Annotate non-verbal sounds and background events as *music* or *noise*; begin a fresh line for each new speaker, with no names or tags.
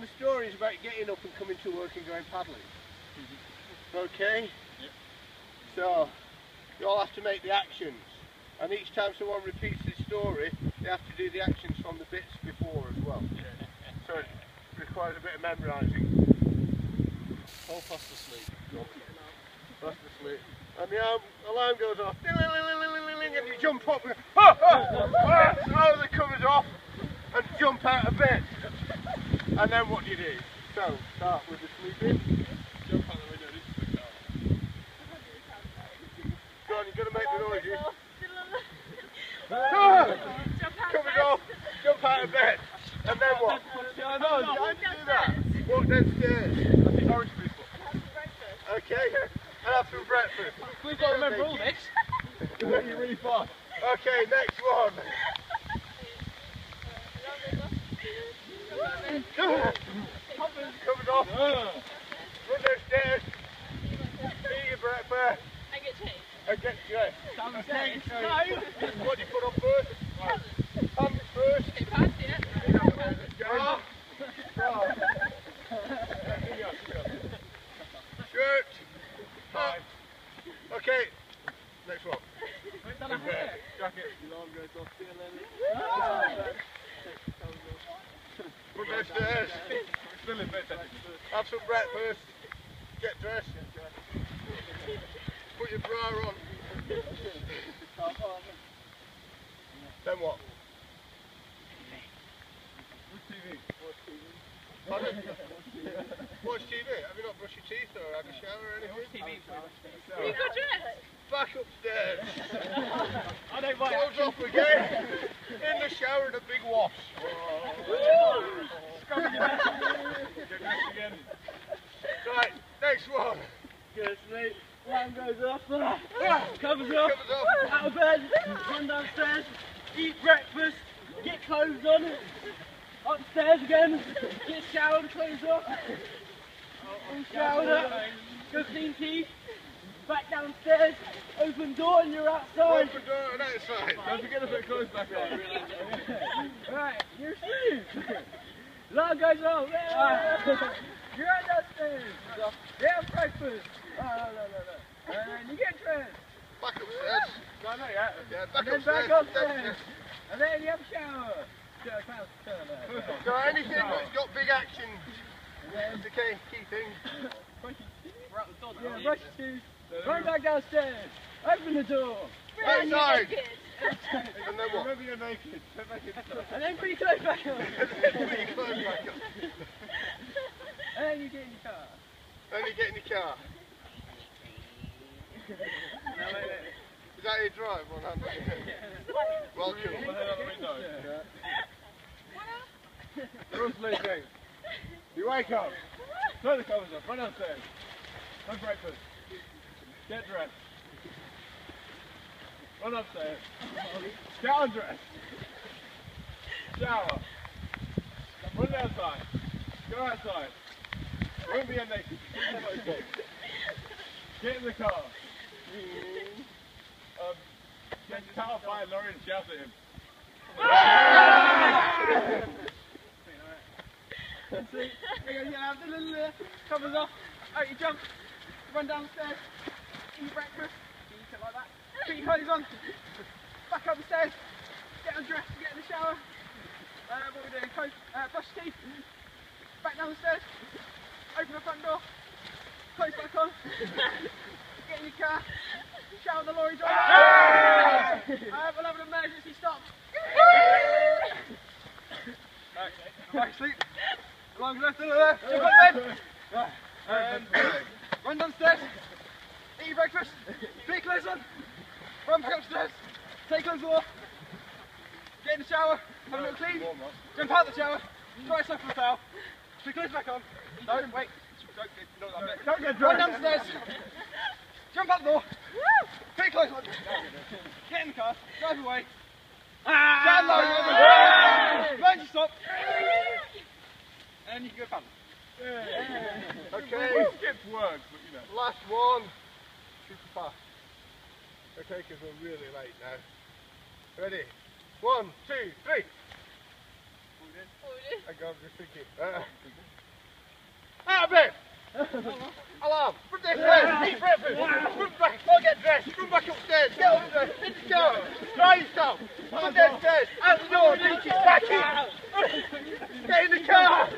And the story is about getting up and coming to work and going paddling. Okay? So, you all have to make the actions. And each time someone repeats this story, they have to do the actions from the bits before as well. *laughs* So it requires a bit of memorising. All fast asleep. Fast asleep. And the alarm, alarm goes off. And you jump up and, ah, ah, ah, throw the covers off and jump out of bed. And then what do you do? So, start with the sleeping.
Jump out the window into the car.
Go on, you're going to make the noises. Ah, Covers off, jump out of bed. And then what? No, you don't do that. Walk downstairs.
Orange people.
Okay? And have some breakfast.
We've got to remember all this. You're really fast.
Okay, next one. Covers off,
Ah.
run downstairs, eat your breakfast, and get changed. I get yeah. Sam's dressed.
Downstairs.
What do you put on first? Pants first. Scarf. Scarf. Shirt. Hat. Okay. Next one.
Jacket.
Long Run downstairs.
Still in bed then.
Have some breakfast. Get dressed. Put your bra on. Then what?
Watch
TV. Watch TV. Have you not brushed your teeth or had a shower or anything? you've got dressed. Back upstairs.
I don't mind.
Off again. In the shower a big wash.
Get dressed again.
Right, next one.
Go to sleep. Goes off.
Ah,
Covers off. Out of bed. Run downstairs. Eat breakfast. Get clothes on. Upstairs again. Get showered. Clothes off. All showered up. Go clean teeth. Back downstairs. Open door and you're outside.
Open door and outside.
Don't forget to put clothes back on.
Right, you're asleep. Alarm goes off. You're right downstairs. You have breakfast. Oh, no, no, no, no. And you get dressed.
Back upstairs.
No, no, yeah.
Yeah,
And
back
then
upstairs.
back upstairs. And then you have a shower.
So anything that's got big action is the key, key thing.
Yeah, brush your teeth. Run back downstairs. Open the door.
Outside. And then what?
Remember you're naked. Put back in the car.
And then put your clothes back on. *laughs*
Put your clothes back on.
And then you get in your car.
Then you get in your car. Is that your drive? One hand on your head. Welcome.
One head out the window. You're sleeping. You wake up. Throw the covers up. Run downstairs. Have breakfast. Get dressed. Run upstairs. Get undressed. Shower. Run outside. Go outside. Won't be naked. Get in the car. Um, get out by lorry and shout at him.
See, you you have the little uh, covers off. Out you jump. Run downstairs. Eat your breakfast. Eat it like that. Put your clothes on. Back up the stairs. Get undressed. Get in the shower. Uh, what we're doing? Close, uh, brush your teeth. Back down the stairs. Open the front door. Close back on. Get in your car. Shower the lorry door. Uh, we'll have an emergency stop. Right, back asleep. Alarm's left to the left. Jump on bed. Um, run downstairs. Eat your breakfast. Put your clothes on. Run back upstairs. Take clothes off. Get in the shower. Have a little clean. Jump out the shower. Dry yourself with a towel. Put your clothes back on. No, wait. Don't get, don't, I'm
Don't get
Run downstairs. Jump out the door. Put your clothes on. Get in the car. Drive away. Stand low. Emergency stop. And you can go paddle.
Okay,
Skip work, but you know.
last one. Super fast. Okay, because we're really late now. Ready? One, two, three.
I go, I'm just thinking.
Uh, out of bed! Alarm! Run downstairs! Eat breakfast! Run back! Go get dressed! Run back upstairs! Get there! In the shower! Dry yourself! Run downstairs! Out the door! Back in! Get in the car!